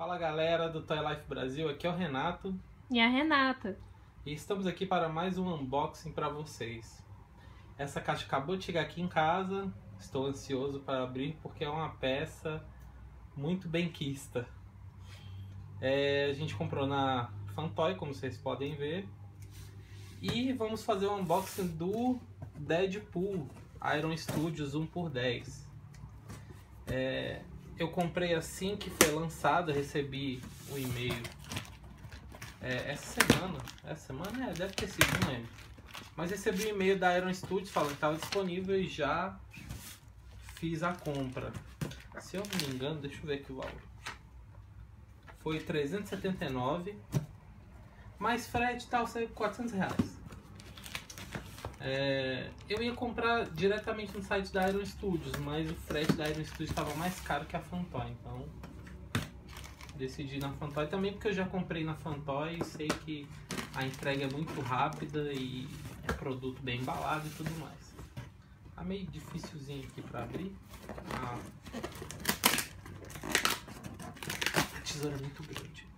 Fala galera do Toy Life Brasil, aqui é o Renato E a Renata. e estamos aqui para mais um unboxing para vocês. Essa caixa acabou de chegar aqui em casa, estou ansioso para abrir porque é uma peça muito bem quista. É, a gente comprou na Fantoy, como vocês podem ver, e vamos fazer o unboxing do Deadpool Iron Studios 1x10. É, eu comprei assim que foi lançado, recebi o e-mail é, essa semana. Essa semana é, deve ter sido, não lembro. Mas recebi o e-mail da Iron Studios falando que estava disponível e já fiz a compra. Se eu não me engano, deixa eu ver aqui o valor. Foi 379. Mais frete e tal, saiu 400 reais. É, eu ia comprar diretamente no site da Iron Studios, mas o frete da Iron Studios estava mais caro que a Fantoy, então decidi na Fantoy também porque eu já comprei na Fantoy e sei que a entrega é muito rápida e é produto bem embalado e tudo mais. Tá meio dificilzinho aqui para abrir. Ah. A tesoura é muito grande.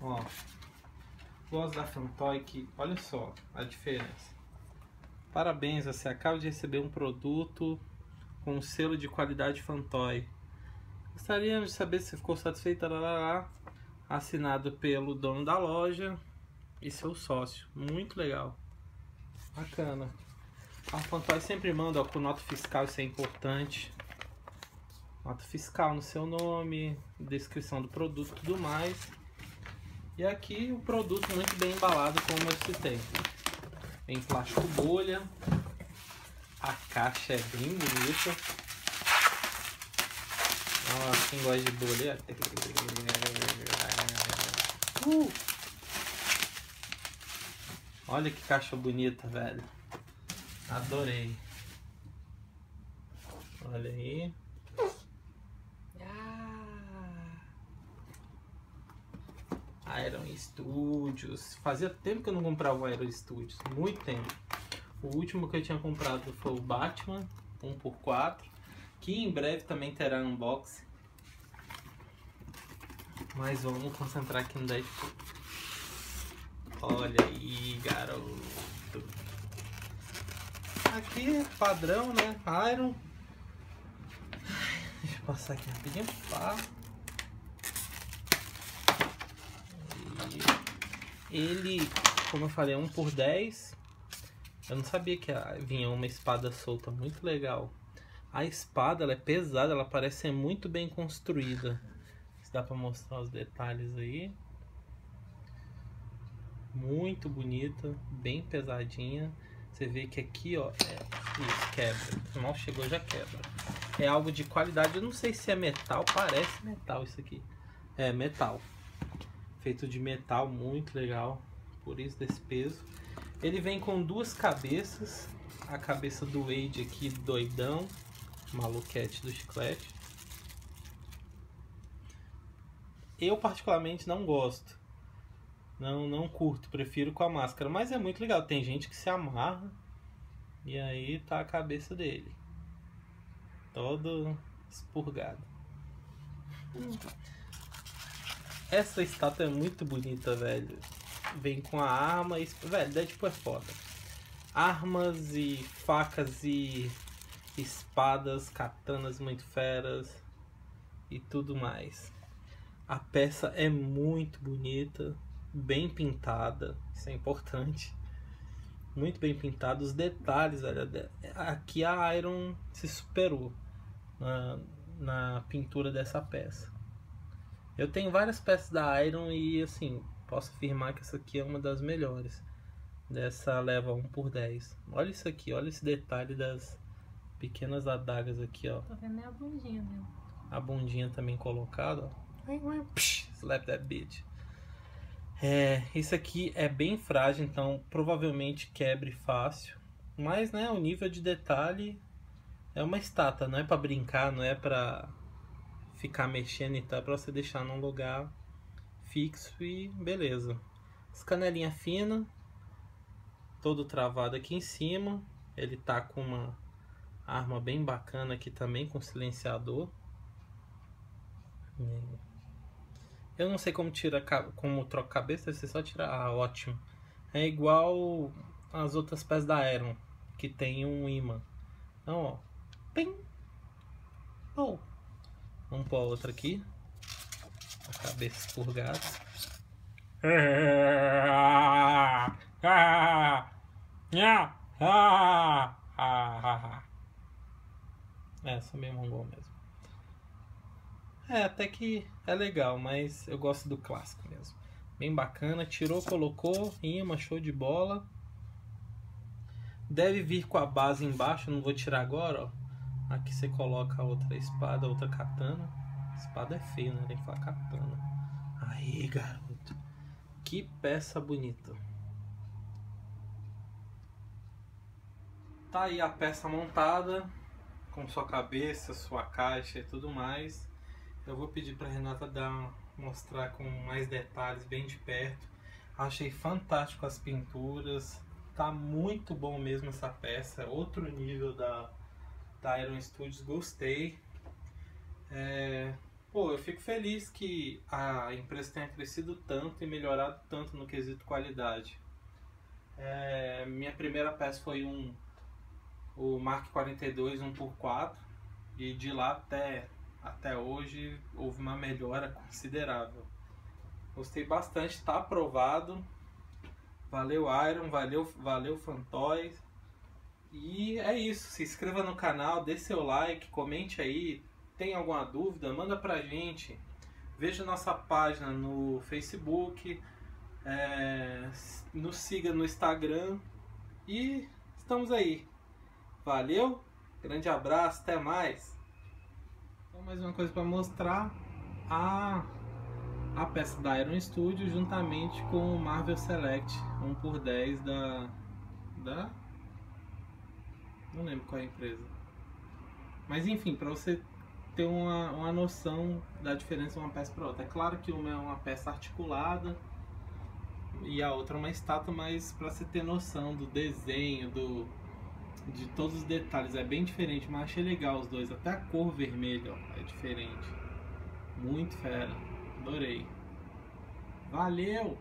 Ó, gosto da Fantoy olha só a diferença. Parabéns, você acaba de receber um produto com um selo de qualidade Fantoy. Gostaríamos de saber se ficou satisfeito, lá, assinado pelo dono da loja e seu sócio. Muito legal. Bacana. A Fantoy sempre manda ó, com nota fiscal, isso é importante. Nota fiscal no seu nome, descrição do produto tudo mais. E aqui o produto muito bem embalado, como eu citei. Em plástico bolha. A caixa é bem bonita. Nossa, quem gosta de bolha. Uh! Olha que caixa bonita, velho. Adorei. Olha aí. Iron Studios. Fazia tempo que eu não comprava o Iron Studios, muito tempo. O último que eu tinha comprado foi o Batman 1x4, que em breve também terá unboxing. Mas vamos concentrar aqui no Deadpool. Olha aí, garoto. Aqui, padrão, né? Iron. Deixa eu passar aqui rapidinho. Pá. Ele, como eu falei, é 1 por 10. Eu não sabia que vinha uma espada solta, muito legal. A espada ela é pesada, ela parece ser muito bem construída. Se dá para mostrar os detalhes aí. Muito bonita, bem pesadinha. Você vê que aqui, ó, é, isso, quebra. Mal chegou, já quebra. É algo de qualidade, eu não sei se é metal, parece metal isso aqui. É metal feito de metal, muito legal, por isso desse peso. Ele vem com duas cabeças, a cabeça do Wade aqui, doidão, maluquete do chiclete. Eu particularmente não gosto, não, não curto, prefiro com a máscara, mas é muito legal, tem gente que se amarra e aí tá a cabeça dele, todo expurgado. Hum. Essa estátua é muito bonita, velho. Vem com a arma e... Velho, Deadpool é foda. Armas e facas e espadas, katanas muito feras e tudo mais. A peça é muito bonita, bem pintada, isso é importante. Muito bem pintada, os detalhes, velho. Aqui a Iron se superou na, na pintura dessa peça. Eu tenho várias peças da Iron e assim, posso afirmar que essa aqui é uma das melhores. Dessa leva 1 por 10. Olha isso aqui, olha esse detalhe das pequenas adagas aqui, ó. Tô vendo a bundinha dele. A bundinha também colocada, ó. Psh, slap that bitch. É, isso aqui é bem frágil, então provavelmente quebre fácil. Mas, né, o nível de detalhe é uma estátua, não é para brincar, não é para ficar mexendo e tal, para você deixar num lugar fixo e beleza. As canelinha fina, todo travado aqui em cima. Ele tá com uma arma bem bacana aqui também, com silenciador. Eu não sei como tira como troca cabeça, você só tira. Ah, ótimo. É igual as outras peças da Aeron, que tem um imã. Então, ó. Pim! Oh. Vamos pôr a outra aqui. A cabeça expurgada. Essa mesmo bom mesmo. É, até que é legal, mas eu gosto do clássico mesmo. Bem bacana, tirou, colocou, imã, show de bola. Deve vir com a base embaixo, não vou tirar agora, ó. Aqui você coloca outra espada, outra katana. Espada é feia, né? Tem que falar katana. Aí, garoto. Que peça bonita. Tá aí a peça montada, com sua cabeça, sua caixa e tudo mais. Eu vou pedir para Renata dar, mostrar com mais detalhes, bem de perto. Achei fantástico as pinturas. Tá muito bom mesmo essa peça. Outro nível da, da Iron Studios, gostei. É, pô, eu fico feliz que a empresa tenha crescido tanto e melhorado tanto no quesito qualidade. É, minha primeira peça foi um o Mark 42 1x4 e de lá até, até hoje houve uma melhora considerável. Gostei bastante, está aprovado. Valeu Iron, valeu, valeu Fantoys. E é isso, se inscreva no canal, dê seu like, comente aí, tem alguma dúvida, manda pra gente. Veja nossa página no Facebook, é, nos siga no Instagram e estamos aí. Valeu, grande abraço, até mais. Então, mais uma coisa para mostrar a a peça da Iron Studio juntamente com o Marvel Select 1x10 da da não lembro qual é a empresa. Mas enfim, para você ter uma, uma noção da diferença de uma peça para outra. É claro que uma é uma peça articulada e a outra é uma estátua, mas para você ter noção do desenho, do, de todos os detalhes, é bem diferente, mas achei legal os dois. Até a cor vermelha ó, é diferente. Muito fera. Adorei. Valeu!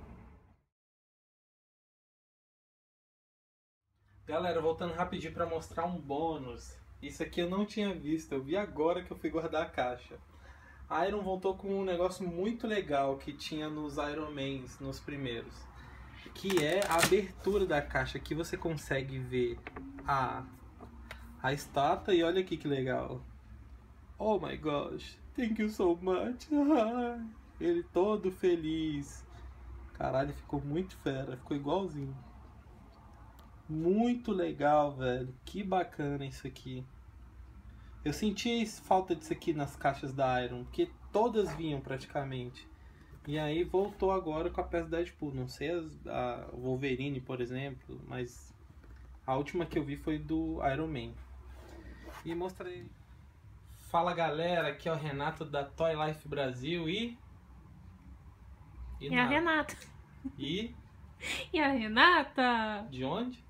Galera, voltando rapidinho para mostrar um bônus. Isso aqui eu não tinha visto, eu vi agora que eu fui guardar a caixa. A Iron voltou com um negócio muito legal que tinha nos Iron Mans, nos primeiros. Que é a abertura da caixa. Aqui você consegue ver a, a estátua e olha aqui que legal. Oh my gosh, thank you so much. Ele todo feliz. Caralho, ficou muito fera, ficou igualzinho. Muito legal, velho. Que bacana isso aqui. Eu senti falta disso aqui nas caixas da Iron, porque todas vinham praticamente. E aí voltou agora com a peça Deadpool. Não sei as, a Wolverine, por exemplo, mas a última que eu vi foi do Iron Man. E mostrei. Fala galera, aqui é o Renato da Toy Life Brasil e. E, e a Renata. E. E a Renata? De onde?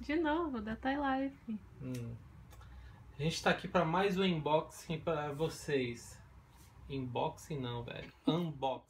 De novo, da Thai Life. Hum. A gente tá aqui para mais um unboxing para vocês. Unboxing não, velho. Unboxing.